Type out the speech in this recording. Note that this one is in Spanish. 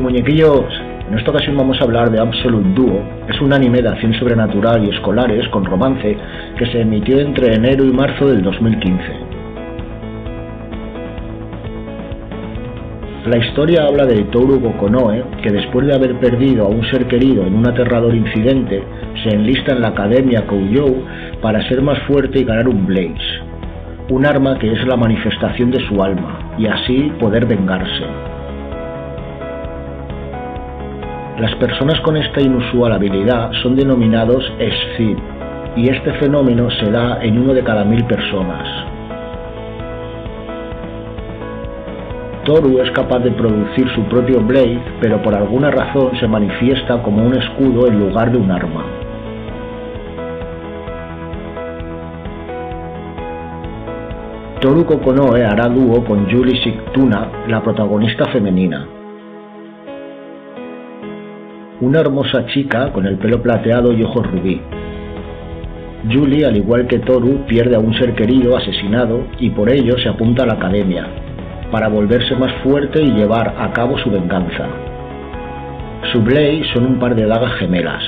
Muñequillos, en esta ocasión vamos a hablar de Absolute Duo. Es un anime de acción sobrenatural y escolares con romance que se emitió entre enero y marzo del 2015. La historia habla de Toru Gokonoe, que después de haber perdido a un ser querido en un aterrador incidente, se enlista en la academia Kouyou para ser más fuerte y ganar un Blaze, un arma que es la manifestación de su alma, y así poder vengarse. Las personas con esta inusual habilidad son denominados SCID, y este fenómeno se da en uno de cada mil personas. Toru es capaz de producir su propio Blade, pero por alguna razón se manifiesta como un escudo en lugar de un arma. Toru Kokonoe hará dúo con Julie Shiktuna, la protagonista femenina. Una hermosa chica con el pelo plateado y ojos rubí. Julie, al igual que Toru, pierde a un ser querido asesinado y por ello se apunta a la academia, para volverse más fuerte y llevar a cabo su venganza. Su Blade son un par de dagas gemelas,